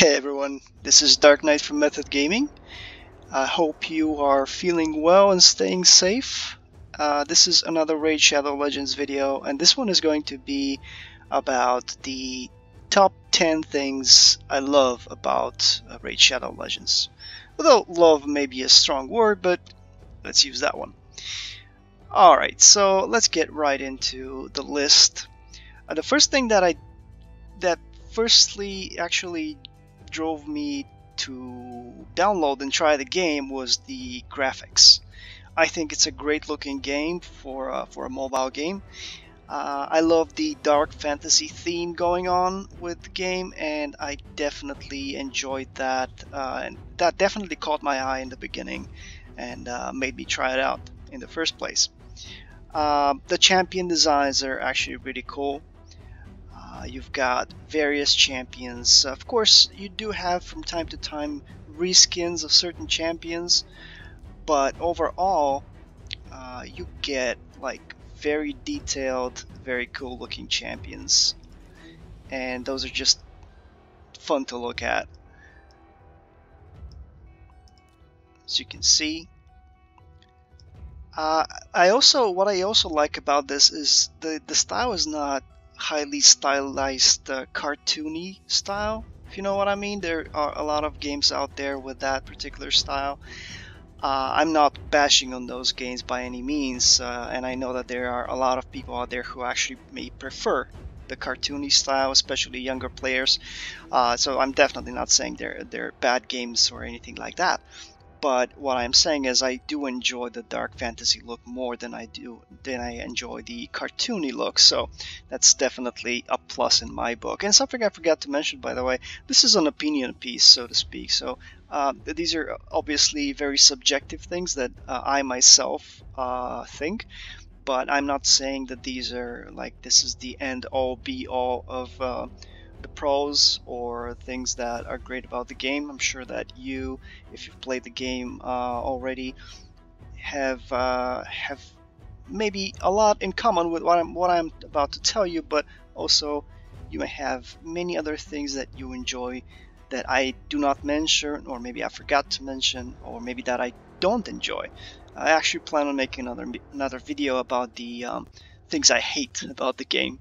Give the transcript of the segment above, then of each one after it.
Hey everyone, this is Dark Knight from Method Gaming. I hope you are feeling well and staying safe. Uh, this is another Raid Shadow Legends video, and this one is going to be about the top 10 things I love about uh, Raid Shadow Legends. Although love may be a strong word, but let's use that one. Alright, so let's get right into the list. Uh, the first thing that I that firstly actually drove me to download and try the game was the graphics. I think it's a great looking game for uh, for a mobile game. Uh, I love the dark fantasy theme going on with the game, and I definitely enjoyed that. Uh, and that definitely caught my eye in the beginning, and uh, made me try it out in the first place. Uh, the champion designs are actually really cool. Uh, you've got various champions. Of course, you do have from time to time reskins of certain champions, but overall, uh, you get like very detailed, very cool looking champions, and those are just fun to look at. As you can see, uh, I also what I also like about this is the the style is not highly stylized uh, cartoony style if you know what I mean. There are a lot of games out there with that particular style. Uh, I'm not bashing on those games by any means uh, and I know that there are a lot of people out there who actually may prefer the cartoony style especially younger players. Uh, so I'm definitely not saying they're they're bad games or anything like that but what I'm saying is I do enjoy the dark fantasy look more than I do than I enjoy the cartoony look so that's definitely a plus in my book. And something I forgot to mention by the way this is an opinion piece so to speak so uh, these are obviously very subjective things that uh, I myself uh, think but I'm not saying that these are like this is the end all be all of uh, the pros or things that are great about the game. I'm sure that you, if you've played the game uh, already, have uh, have maybe a lot in common with what I'm what I'm about to tell you, but also you may have many other things that you enjoy that I do not mention, or maybe I forgot to mention, or maybe that I don't enjoy. I actually plan on making another another video about the um, things I hate about the game.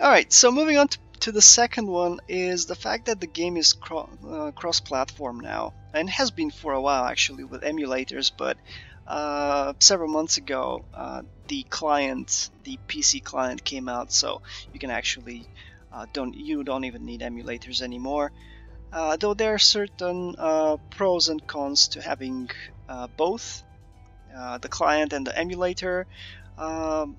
Alright, so moving on to to the second one is the fact that the game is cro uh, cross-platform now and has been for a while actually with emulators but uh, several months ago uh, the client the PC client came out so you can actually uh, don't you don't even need emulators anymore. Uh, though there are certain uh, pros and cons to having both the client and the emulator um,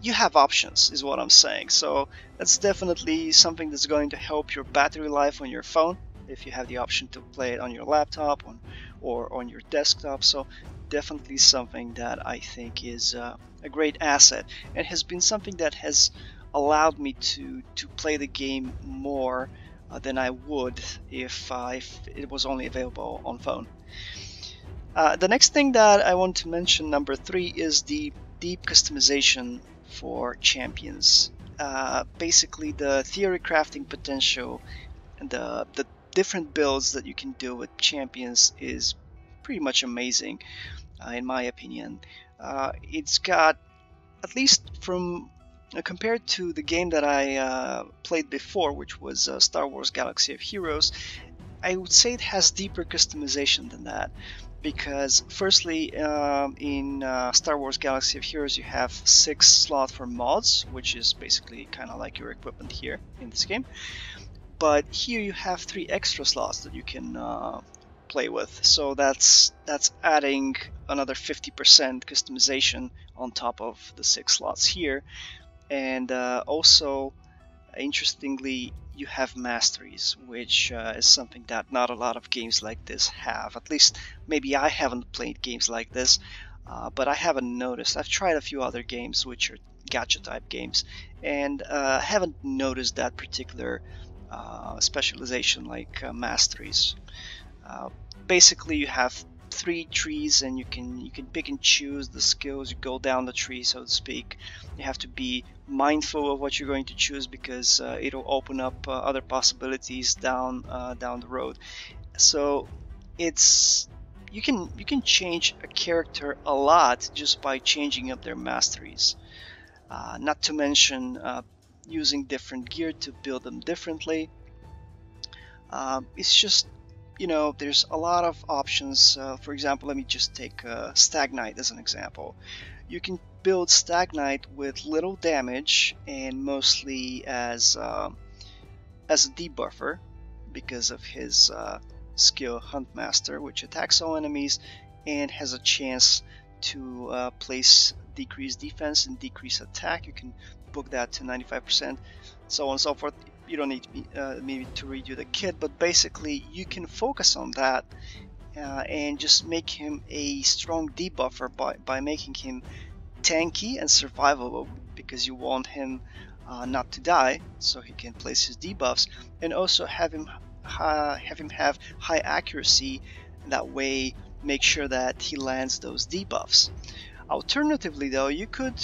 you have options is what I'm saying so that's definitely something that's going to help your battery life on your phone if you have the option to play it on your laptop on, or on your desktop so definitely something that I think is uh, a great asset and has been something that has allowed me to to play the game more uh, than I would if, uh, if it was only available on phone. Uh, the next thing that I want to mention, number three, is the deep customization for champions. Uh, basically, the theory crafting potential and the, the different builds that you can do with champions is pretty much amazing, uh, in my opinion. Uh, it's got, at least from uh, compared to the game that I uh, played before, which was uh, Star Wars Galaxy of Heroes, I would say it has deeper customization than that because firstly um, in uh, Star Wars Galaxy of Heroes you have six slots for mods which is basically kind of like your equipment here in this game. But here you have three extra slots that you can uh, play with. So that's that's adding another 50% customization on top of the six slots here. And uh, also interestingly you have masteries, which uh, is something that not a lot of games like this have. At least maybe I haven't played games like this, uh, but I haven't noticed. I've tried a few other games which are gacha type games, and uh, haven't noticed that particular uh, specialization like uh, masteries. Uh, basically, you have three trees and you can you can pick and choose the skills. You go down the tree so to speak. You have to be mindful of what you're going to choose because uh, it'll open up uh, other possibilities down uh, down the road. So it's you can you can change a character a lot just by changing up their masteries. Uh, not to mention uh, using different gear to build them differently. Uh, it's just you know, there's a lot of options. Uh, for example, let me just take uh, Stag Knight as an example. You can build Stag Knight with little damage and mostly as uh, as a debuffer because of his uh, skill Huntmaster, which attacks all enemies and has a chance to uh, place decreased defense and decrease attack. You can book that to 95%, so on and so forth you don't need uh, me to redo the kit, but basically you can focus on that uh, and just make him a strong debuffer by, by making him tanky and survivable because you want him uh, not to die so he can place his debuffs and also have him have him have high accuracy. That way make sure that he lands those debuffs. Alternatively though you could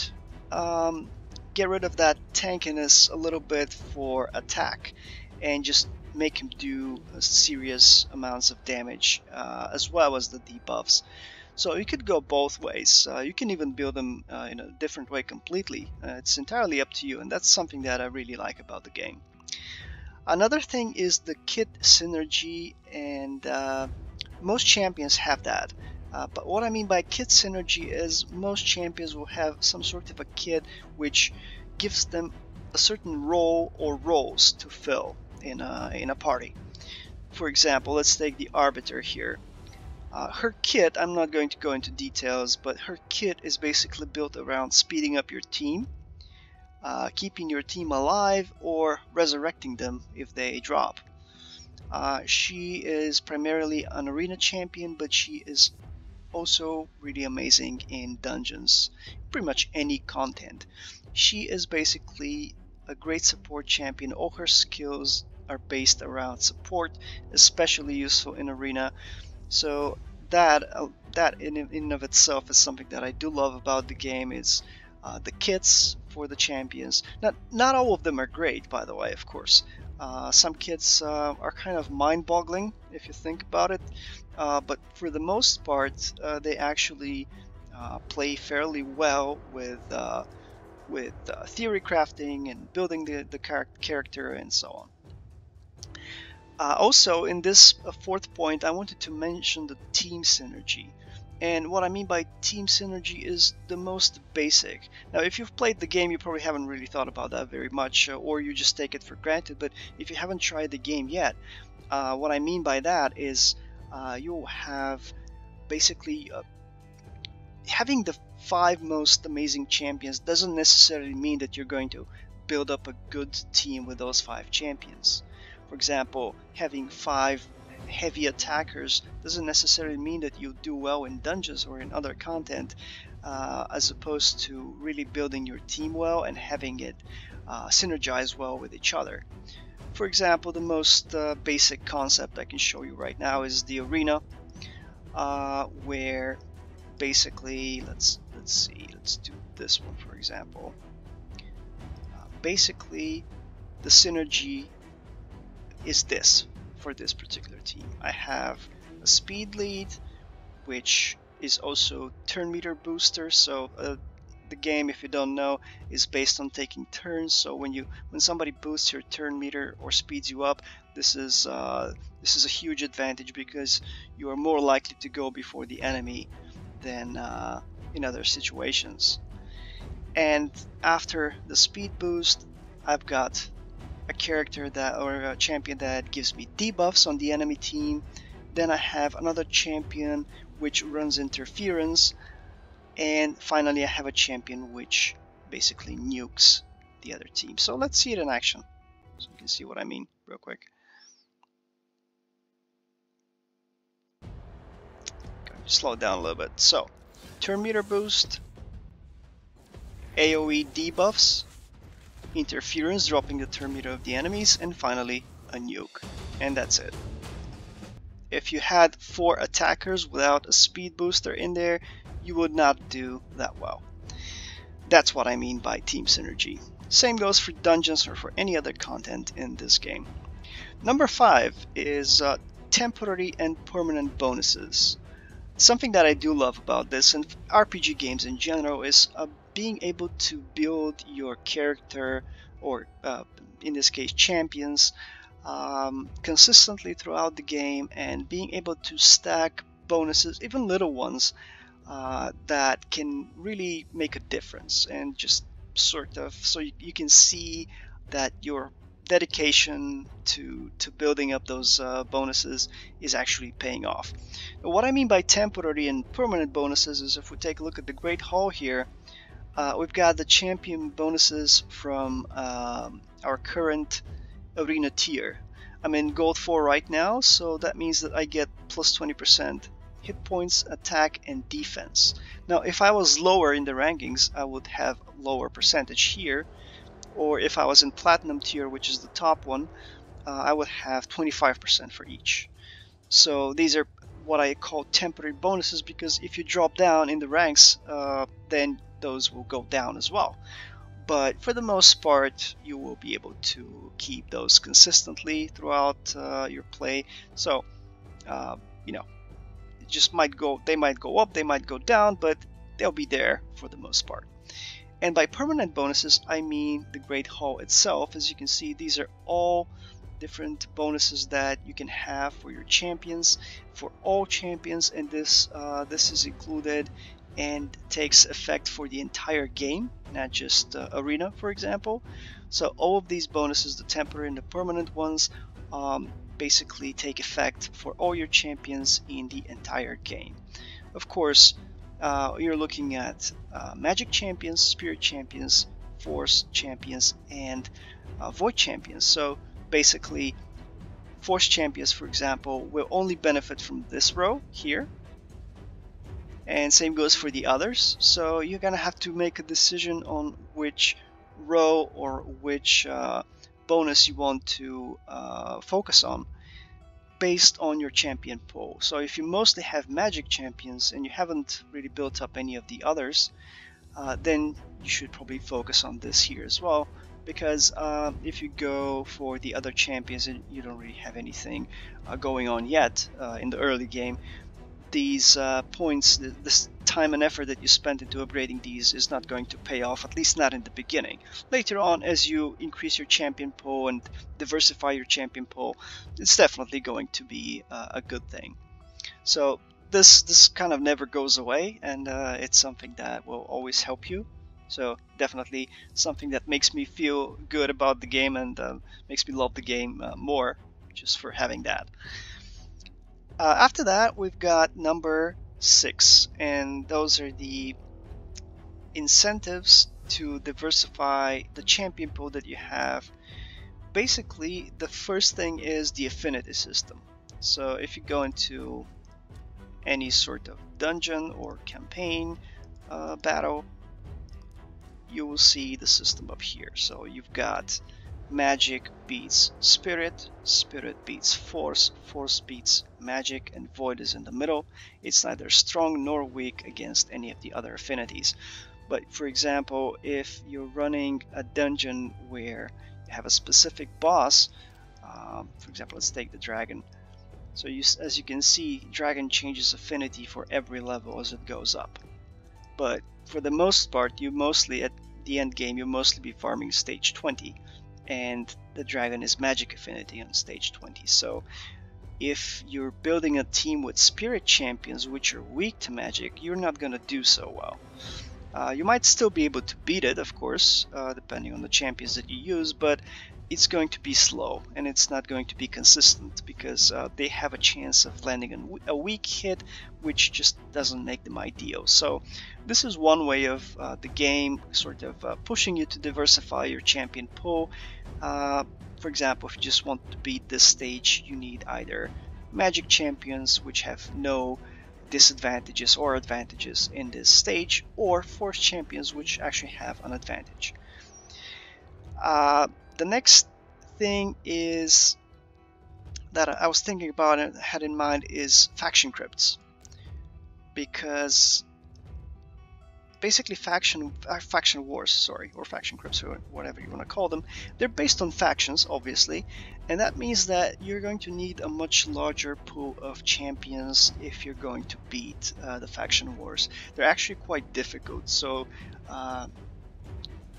um, get rid of that tankiness a little bit for attack and just make him do serious amounts of damage uh, as well as the debuffs. So you could go both ways. Uh, you can even build them uh, in a different way completely. Uh, it's entirely up to you, and that's something that I really like about the game. Another thing is the kit synergy, and uh, most champions have that. Uh, but what I mean by kit synergy is most champions will have some sort of a kit which gives them a certain role or roles to fill in a, in a party. For example, let's take the Arbiter here. Uh, her kit, I'm not going to go into details, but her kit is basically built around speeding up your team, uh, keeping your team alive, or resurrecting them if they drop. Uh, she is primarily an arena champion, but she is also really amazing in dungeons, pretty much any content. She is basically a great support champion. All her skills are based around support, especially useful in arena. So that uh, that in in of itself is something that I do love about the game is uh, the kits for the champions. Not not all of them are great, by the way, of course. Uh, some kits uh, are kind of mind-boggling if you think about it, uh, but for the most part, uh, they actually uh, play fairly well with uh, with theory crafting and building the, the char character and so on. also, in this fourth point, I wanted to mention the team synergy. And what I mean by team synergy is the most basic. Now, if you've played the game, you probably haven't really thought about that very much, uh, or you just take it for granted. But if you haven't tried the game yet, uh, what I mean by that is uh, you'll have basically uh, having the five most amazing champions doesn't necessarily mean that you're going to build up a good team with those five champions. For example, having five heavy attackers doesn't necessarily mean that you do well in dungeons or in other content uh, as opposed to really building your team well and having it uh, synergize well with each other. For example, the most uh, basic concept I can show you right now is the arena uh, where basically let's let's see let's do this one for example uh, basically the synergy is this for this particular team. I have a speed lead, which is also turn meter booster. So uh, the game, if you don't know, is based on taking turns. So when you when somebody boosts your turn meter or speeds you up, this is uh, this is a huge advantage because you are more likely to go before the enemy than uh, in other situations. And after the speed boost, I've got a character that or a champion that gives me debuffs on the enemy team. Then I have another champion which runs interference. And finally I have a champion which basically nukes the other team. So let's see it in action. So you can see what I mean real quick. slow it down a little bit. So, turn meter boost, AoE debuffs, interference dropping the meter of the enemies, and finally a nuke. And that's it. if you had four attackers without a speed booster in there, you would not do that well. That's what I mean by team synergy. Same goes for dungeons or for any other content in this game. Number five is uh, temporary and permanent bonuses. Something that I do love about this and RPG games in general is uh, being able to build your character or uh, in this case champions um, consistently throughout the game and being able to stack bonuses, even little ones, uh, that can really make a difference and just sort of so you, you can see that your dedication to to building up those uh, bonuses is actually paying off. Now, what I mean by temporary and permanent bonuses is if we take a look at the Great Hall here, uh, we've got the champion bonuses from um, our current arena tier. I'm in gold 4 right now, so that means that I get plus 20% hit points, attack, and defense. Now, if I was lower in the rankings, I would have lower percentage here, or if I was in platinum tier, which is the top one, uh, I would have 25% for each. So these are what I call temporary bonuses because if you drop down in the ranks, uh, then those will go down as well. But for the most part you will be able to keep those consistently throughout uh, your play. So uh, you know just might go they might go up they might go down but they'll be there for the most part. And by permanent bonuses I mean the Great Hall itself. As you can see these are all different bonuses that you can have for your champions. For all champions and this uh, this is included and takes effect for the entire game, not just uh, arena, for example. So all of these bonuses, the temporary and the permanent ones, um, basically take effect for all your champions in the entire game. Of course, uh, you're looking at uh, Magic champions, Spirit champions, Force champions, and uh, Void champions. So basically, Force champions, for example, will only benefit from this row here, and same goes for the others. So you're gonna have to make a decision on which row or which uh, bonus you want to uh, focus on based on your champion pool. So if you mostly have magic champions and you haven't really built up any of the others uh, then you should probably focus on this here as well. Because uh, if you go for the other champions and you don't really have anything uh, going on yet uh, in the early game these uh, points, this time and effort that you spent into upgrading these is not going to pay off, at least not in the beginning. Later on, as you increase your champion pool and diversify your champion pool, it's definitely going to be uh, a good thing. So this this kind of never goes away, and uh, it's something that will always help you. So definitely something that makes me feel good about the game and uh, makes me love the game uh, more just for having that. Uh, after that, we've got number six, and those are the incentives to diversify the champion pool that you have. Basically, the first thing is the affinity system. So if you go into any sort of dungeon or campaign uh, battle, you will see the system up here. So you've got Magic beats Spirit, Spirit beats Force, Force beats Magic, and Void is in the middle. It's neither strong nor weak against any of the other affinities. But for example, if you're running a dungeon where you have a specific boss, um, for example, let's take the dragon. So you, as you can see, dragon changes affinity for every level as it goes up. But for the most part, you mostly at the end game, you mostly be farming stage 20 and the dragon is magic affinity on stage 20 so if you're building a team with spirit champions which are weak to magic you're not going to do so well uh, you might still be able to beat it of course uh, depending on the champions that you use but it's going to be slow and it's not going to be consistent because uh, they have a chance of landing a weak hit which just doesn't make them ideal. So this is one way of uh, the game sort of uh, pushing you to diversify your champion pool. Uh, for example if you just want to beat this stage you need either magic champions which have no disadvantages or advantages in this stage or force champions which actually have an advantage uh, the next thing is that I was thinking about and had in mind is faction crypts. Because basically faction uh, faction wars, sorry, or faction crypts, or whatever you want to call them, they're based on factions, obviously, and that means that you're going to need a much larger pool of champions if you're going to beat uh, the faction wars. They're actually quite difficult, so uh,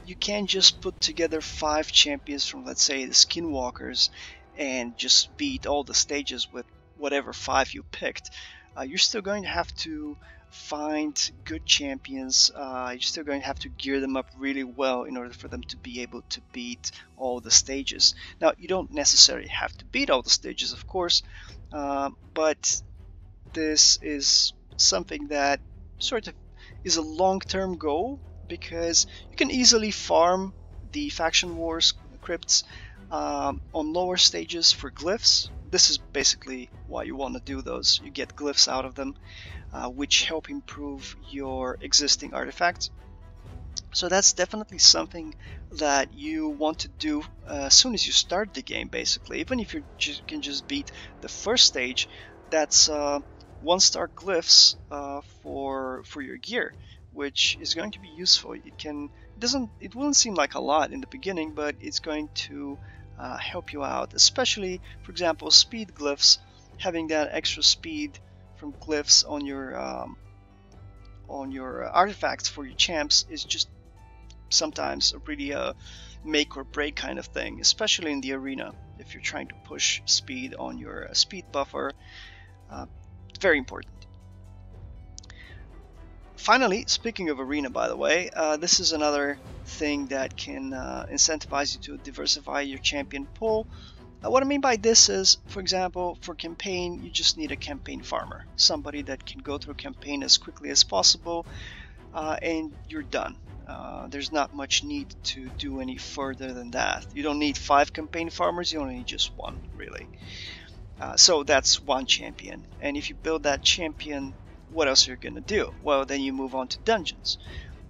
you can't just put together five champions from, let's say, the Skinwalkers and just beat all the stages with whatever five you picked. Uh, you're still going to have to find good champions. Uh, you're still going to have to gear them up really well in order for them to be able to beat all the stages. Now, you don't necessarily have to beat all the stages, of course, uh, but this is something that sort of is a long-term goal because you can easily farm the faction wars crypts um, on lower stages for glyphs. This is basically why you want to do those. You get glyphs out of them, uh, which help improve your existing artifacts. So that's definitely something that you want to do uh, as soon as you start the game, basically. Even if you just, can just beat the first stage, that's uh, one star glyphs uh, for for your gear, which is going to be useful. It can it doesn't it won't seem like a lot in the beginning, but it's going to uh, help you out, especially for example speed glyphs. Having that extra speed from glyphs on your um, on your artifacts for your champs is just sometimes a really uh, make or break kind of thing, especially in the arena if you're trying to push speed on your uh, speed buffer. Uh, very important. Finally, speaking of arena, by the way, uh, this is another thing that can uh, incentivize you to diversify your champion pool. Uh, what I mean by this is, for example, for campaign, you just need a campaign farmer, somebody that can go through campaign as quickly as possible, uh, and you're done. Uh, there's not much need to do any further than that. You don't need five campaign farmers, you only need just one, really. Uh, so that's one champion, and if you build that champion what else are you to do? Well, then you move on to dungeons.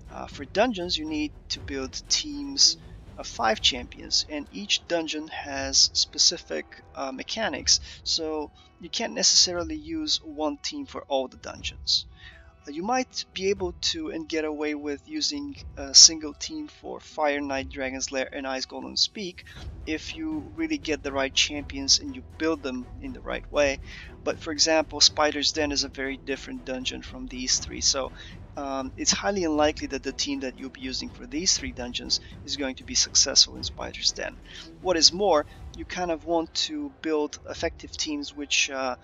Uh, for dungeons, you need to build teams of five champions, and each dungeon has specific uh, mechanics, so you can't necessarily use one team for all the dungeons. You might be able to and get away with using a single team for Fire Knight, Dragon's Lair, and Ice Golem's Peak if you really get the right champions and you build them in the right way. But for example, Spider's Den is a very different dungeon from these three, so um, it's highly unlikely that the team that you'll be using for these three dungeons is going to be successful in Spider's Den. What is more, you kind of want to build effective teams which uh,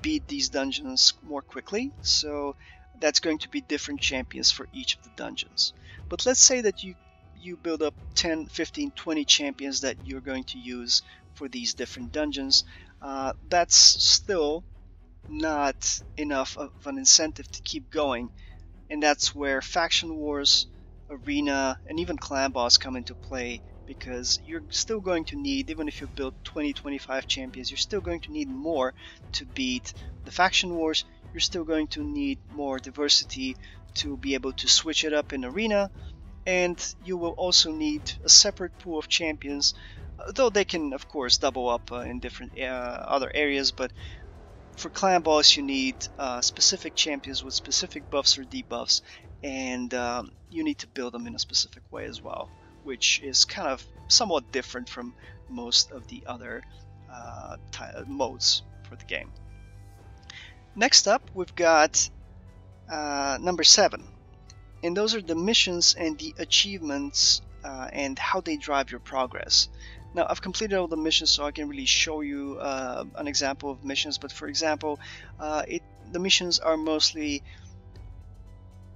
beat these dungeons more quickly. So that's going to be different champions for each of the dungeons. But let's say that you you build up 10, 15, 20 champions that you're going to use for these different dungeons. Uh, that's still not enough of an incentive to keep going, and that's where faction wars, arena, and even clan boss come into play because you're still going to need, even if you build 20, 25 champions, you're still going to need more to beat the faction wars. You're still going to need more diversity to be able to switch it up in arena, and you will also need a separate pool of champions, though they can, of course, double up uh, in different uh, other areas. But for clan boss, you need uh, specific champions with specific buffs or debuffs, and um, you need to build them in a specific way as well which is kind of somewhat different from most of the other uh, modes for the game. Next up, we've got uh, number seven, and those are the missions and the achievements uh, and how they drive your progress. Now, I've completed all the missions, so I can really show you uh, an example of missions. But for example, uh, it, the missions are mostly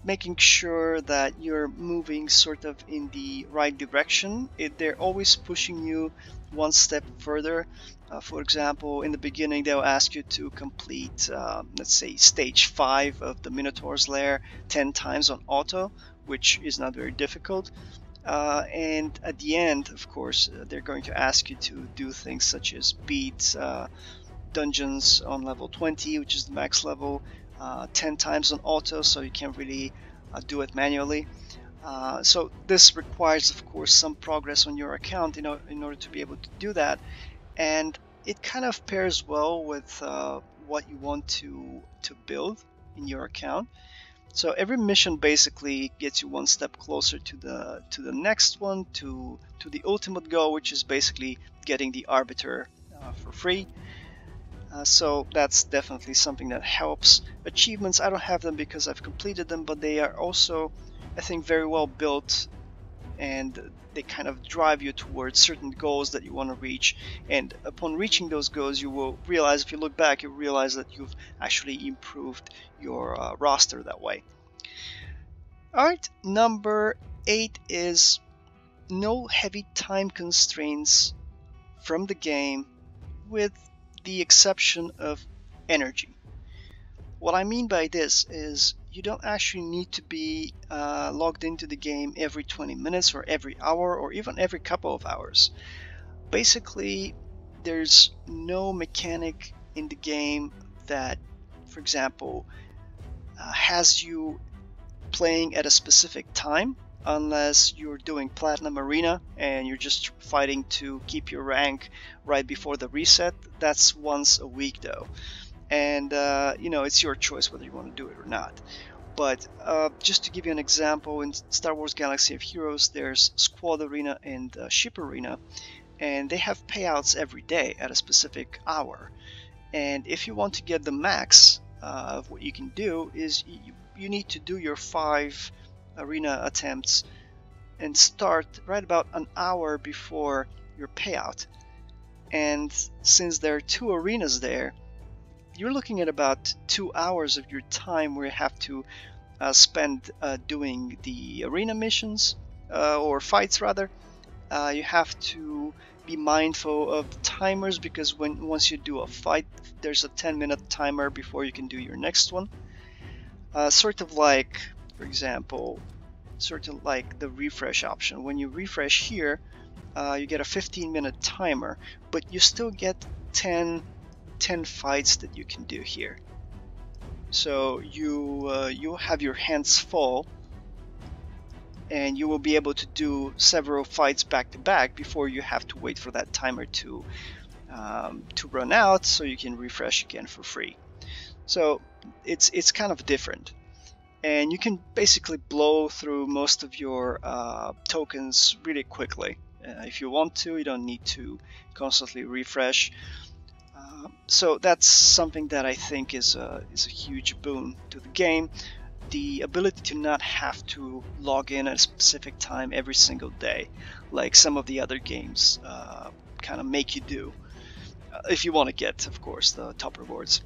making sure that you're moving sort of in the right direction. It, they're always pushing you one step further. Uh, for example, in the beginning, they'll ask you to complete, uh, let's say, stage 5 of the Minotaur's Lair 10 times on auto, which is not very difficult. Uh, and at the end, of course, uh, they're going to ask you to do things such as beat uh, dungeons on level 20, which is the max level, uh, 10 times on auto, so you can't really uh, do it manually. Uh, so this requires, of course, some progress on your account in, in order to be able to do that. And it kind of pairs well with uh, what you want to to build in your account. So every mission basically gets you one step closer to the to the next one, to to the ultimate goal, which is basically getting the arbiter uh, for free. Uh, so that's definitely something that helps. Achievements, I don't have them because I've completed them, but they are also, I think, very well built and they kind of drive you towards certain goals that you want to reach. And upon reaching those goals, you will realize, if you look back, you realize that you've actually improved your uh, roster that way. Alright, number eight is no heavy time constraints from the game with the exception of energy. What I mean by this is you don't actually need to be uh, logged into the game every 20 minutes or every hour or even every couple of hours. Basically, there's no mechanic in the game that, for example, uh, has you playing at a specific time unless you're doing Platinum Arena and you're just fighting to keep your rank right before the reset. That's once a week though. And uh, you know, it's your choice whether you want to do it or not. But uh, just to give you an example, in Star Wars Galaxy of Heroes, there's Squad Arena and uh, Ship Arena, and they have payouts every day at a specific hour. And if you want to get the max uh, of what you can do, is you, you need to do your five arena attempts and start right about an hour before your payout. And since there are two arenas there, you're looking at about two hours of your time where you have to uh, spend uh, doing the arena missions uh, or fights rather. Uh, you have to be mindful of the timers because when once you do a fight, there's a 10 minute timer before you can do your next one. Uh, sort of like, for example, sort of like the refresh option. When you refresh here, uh, you get a 15 minute timer, but you still get 10 10 fights that you can do here. So you uh, you have your hands full and you will be able to do several fights back to back before you have to wait for that timer to um, to run out so you can refresh again for free. So it's it's kind of different and you can basically blow through most of your uh, tokens really quickly. Uh, if you want to, you don't need to constantly refresh. Um, so that's something that I think is a, is a huge boon to the game. The ability to not have to log in at a specific time every single day, like some of the other games uh, kind of make you do, uh, if you want to get, of course, the top rewards.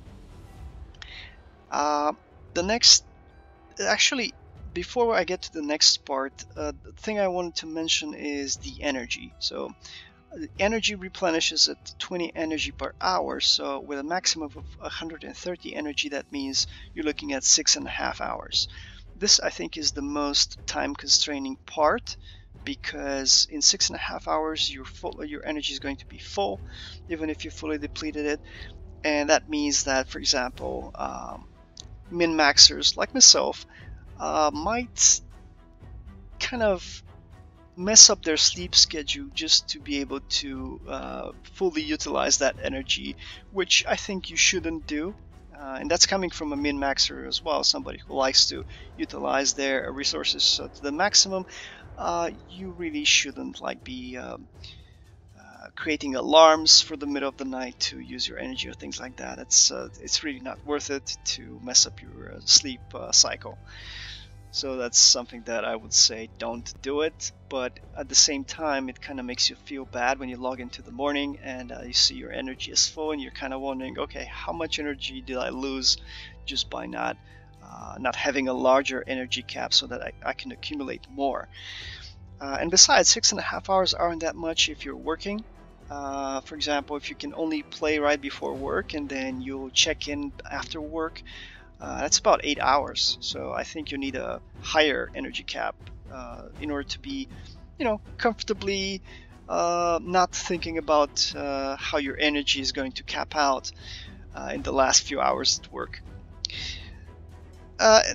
Uh, the next, actually, before I get to the next part, uh, the thing I wanted to mention is the energy. So the energy replenishes at 20 energy per hour so with a maximum of 130 energy that means you're looking at six and a half hours this I think is the most time constraining part because in six and a half hours your full, your energy is going to be full even if you fully depleted it and that means that for example um, min-maxers like myself uh, might kind of mess up their sleep schedule just to be able to uh, fully utilize that energy, which I think you shouldn't do. Uh, and that's coming from a min maxer as well, somebody who likes to utilize their resources uh, to the maximum. Uh, you really shouldn't like be um, creating alarms for the middle of the night to use your energy or things like that. It's uh, it's really not worth it to mess up your sleep cycle. So that's something that I would say don't do it. But at the same time, it kind of makes you feel bad when you log into the morning and uh, you see your energy is full and you're kind of wondering, okay, how much energy did I lose just by not uh, not having a larger energy cap so that I, I can accumulate more. Uh, and besides, six and a half hours aren't that much if you're working. Uh, for example, if you can only play right before work and then you'll check in after work, uh, that's about eight hours. So I think you need a higher energy cap uh, in order to be, you know, comfortably uh, not thinking about uh, how your energy is going to cap out in the last few hours at work.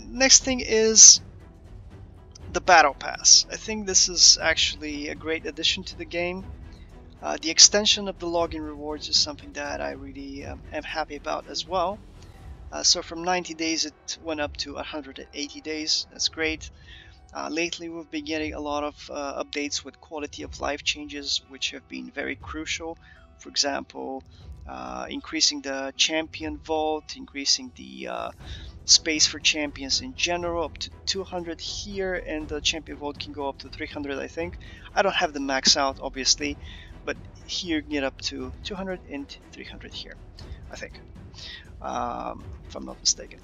Next thing is the battle pass. I think this is actually a great addition to the game. Uh, the extension of the login rewards is something that I really um, am happy about as well. Uh, so from 90 days it went up to 180 days. That's great. Uh, lately we've been getting a lot of uh, updates with quality of life changes which have been very crucial. For example, uh, increasing the champion vault, increasing the space for champions in general up to 200 here and the champion vault can go up to 300 I think. I don't have the max out obviously but here you get up to 200 and 300 here I think um, if I'm not mistaken.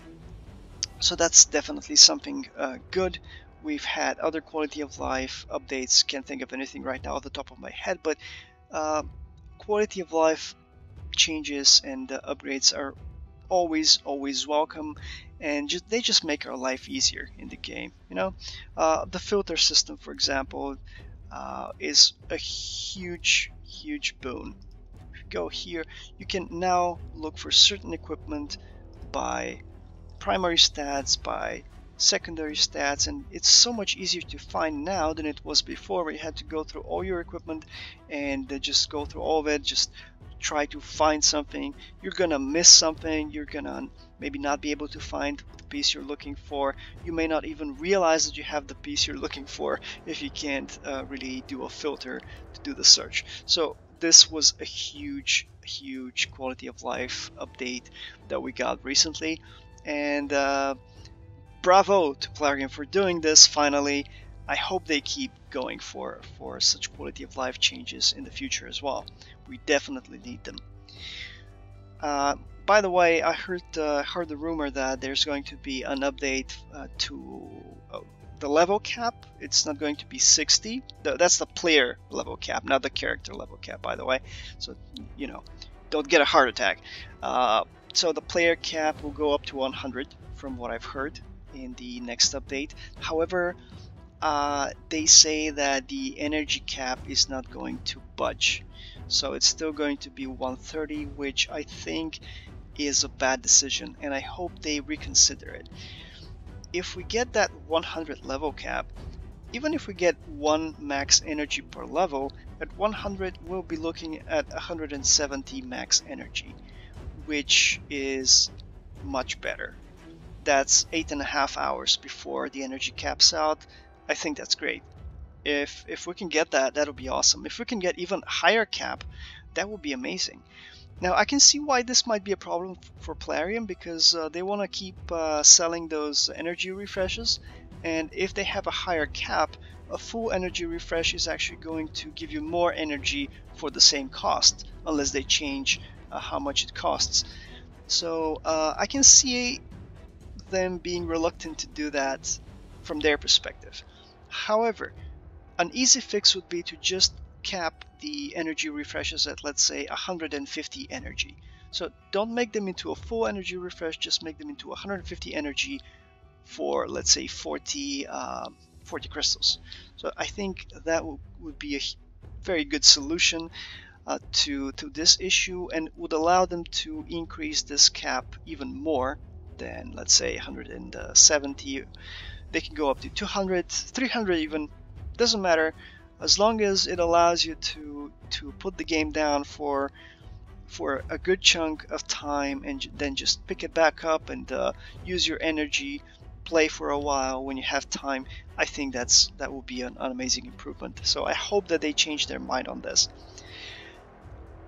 So that's definitely something uh, good. We've had other quality of life updates. Can't think of anything right now off the top of my head, but uh, quality of life changes and uh, upgrades are always always welcome and they just make our life easier in the game you know uh, the filter system for example uh, is a huge huge boon If you go here, you can now look for certain equipment by primary stats, by secondary stats, and it's so much easier to find now than it was before where you had to go through all your equipment and just go through all of it, just try to find something. You're gonna miss something, you're gonna maybe not be able to find piece you're looking for. You may not even realize that you have the piece you're looking for if you can't uh, really do a filter to do the search. So this was a huge, huge quality of life update that we got recently. And uh, bravo to Plarium for doing this finally. I hope they keep going for, for such quality of life changes in the future as well. We definitely need them. Uh, by the way, I heard uh, heard the rumor that there's going to be an update uh, to oh, the level cap, it's not going to be 60. That's the player level cap, not the character level cap, by the way. So, you know, don't get a heart attack. Uh, so the player cap will go up to 100 from what I've heard in the next update. However, uh, they say that the energy cap is not going to budge. So it's still going to be 130, which I think is a bad decision, and I hope they reconsider it if we get that 100 level cap, even if we get one max energy per level, at 100 we'll be looking at 170 max energy, which is much better. That's eight and a half hours before the energy caps out. I think that's great. If if we can get that, that'll be awesome. If we can get even higher cap, that would be amazing. Now I can see why this might be a problem for Plarium because uh, they want to keep uh, selling those energy refreshes and if they have a higher cap a full energy refresh is actually going to give you more energy for the same cost unless they change uh, how much it costs. So uh, I can see them being reluctant to do that from their perspective. However, an easy fix would be to just cap the energy refreshes at let's say 150 energy. So don't make them into a full energy refresh, just make them into 150 energy for let's say 40, uh, 40 crystals. So I think that would be a very good solution uh, to, to this issue and would allow them to increase this cap even more than let's say 170. They can go up to 200, 300 even, doesn't matter as long as it allows you to to put the game down for for a good chunk of time and then just pick it back up and uh, use your energy play for a while when you have time I think that's that will be an, an amazing improvement. So I hope that they change their mind on this.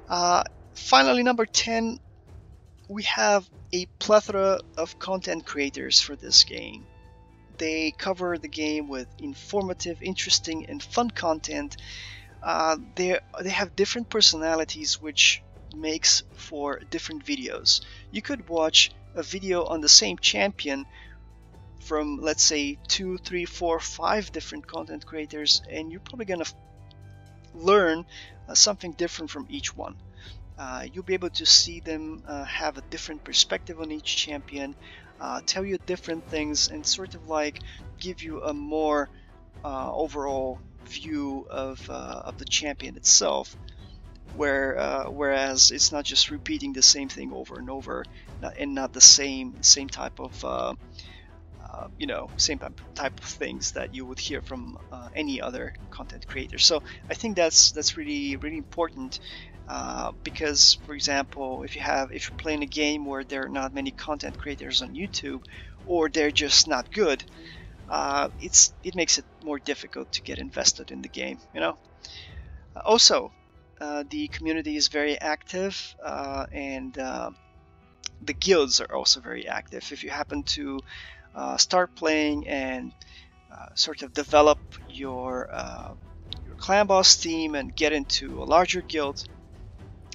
Uh, finally number 10 we have a plethora of content creators for this game they cover the game with informative, interesting, and fun content. Uh, they they have different personalities, which makes for different videos. You could watch a video on the same champion from let's say two, three, four, five different content creators, and you're probably gonna learn uh, something different from each one. Uh, you'll be able to see them uh, have a different perspective on each champion, uh, tell you different things and sort of like give you a more uh, overall view of, uh, of the champion itself where uh, whereas it's not just repeating the same thing over and over and not the same same type of uh, uh, you know, same type, type of things that you would hear from any other content creator. So I think that's that's really really important uh, because, for example, if you have if you're playing a game where there are not many content creators on YouTube, or they're just not good, uh, it's it makes it more difficult to get invested in the game. You know. also, uh, the community is very active uh, and the guilds are also very active. If you happen to uh, start playing and uh, sort of develop your uh, your clan boss theme and get into a larger guild,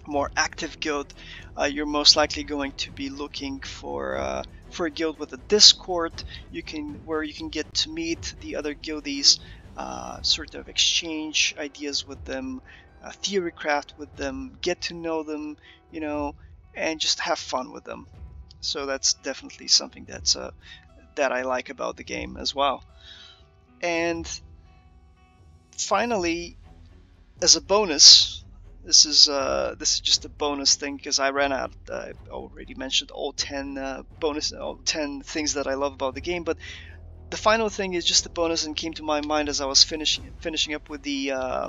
more active guild, uh, you're most likely going to be looking for uh, for a guild with a Discord. You can where you can get to meet the other guildies, uh, sort of exchange ideas with them, theory craft with them, get to know them, you know, and just have fun with them. So that's definitely something that's uh, that I like about the game as well. And finally, as a bonus, this is uh, this is just a bonus thing because I ran out. I already mentioned all ten uh, bonus, all ten things that I love about the game, but the final thing is just a bonus and came to my mind as I was finishing finishing up with the uh,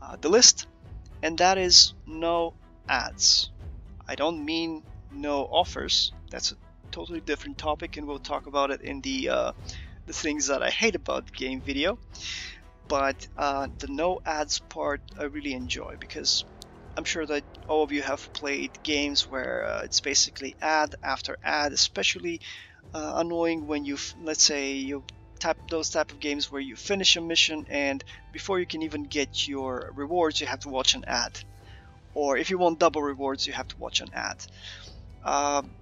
uh the list, and that is no ads. I don't mean no offers. That's a totally different topic, and we'll talk about it in the uh, the things that I hate about the game video. But uh, the no ads part I really enjoy because I'm sure that all of you have played games where uh, it's basically ad after ad, especially uh, annoying when you, let's say, you tap those type of games where you finish a mission and before you can even get your rewards, you have to watch an ad. Or if you want double rewards you have to watch an ad. Um,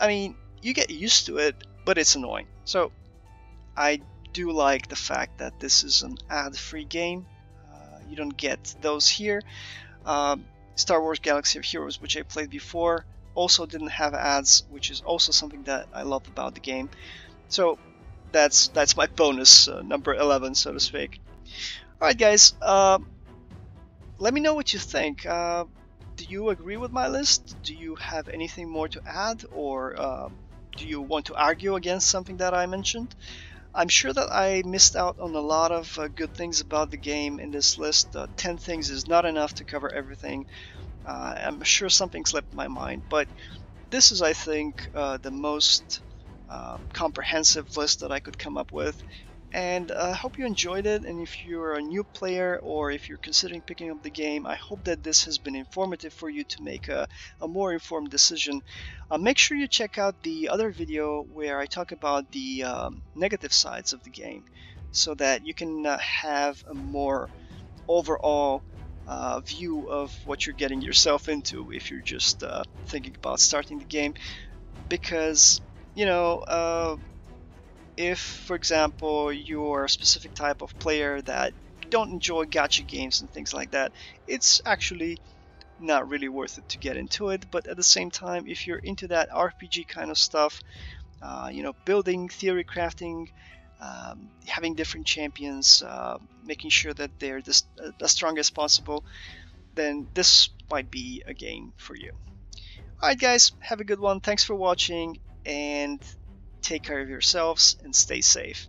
I mean you get used to it but it's annoying. So I do like the fact that this is an ad-free game uh, you don't get those here um, Star Wars Galaxy of Heroes which I played before also didn't have ads which is also something that I love about the game so that's that's my bonus uh, number 11 so to speak alright guys uh, let me know what you think. Uh, do you agree with my list? Do you have anything more to add, or uh, do you want to argue against something that I mentioned? I'm sure that I missed out on a lot of uh, good things about the game in this list. Uh, 10 things is not enough to cover everything. Uh, I'm sure something slipped my mind, but this is, I think, uh, the most comprehensive list that I could come up with and I uh, hope you enjoyed it and if you're a new player or if you're considering picking up the game I hope that this has been informative for you to make a, a more informed decision. Uh, make sure you check out the other video where I talk about the um, negative sides of the game so that you can uh, have a more overall uh, view of what you're getting yourself into if you're just uh, thinking about starting the game. Because you know uh, if, for example, you're a specific type of player that don't enjoy gacha games and things like that, it's actually not really worth it to get into it. But at the same time, if you're into that RPG kind of stuff, uh, you know, building, theory crafting, um, having different champions, uh, making sure that they're the, uh, as strong as possible, then this might be a game for you. Alright guys, have a good one, thanks for watching, and Take care of yourselves and stay safe.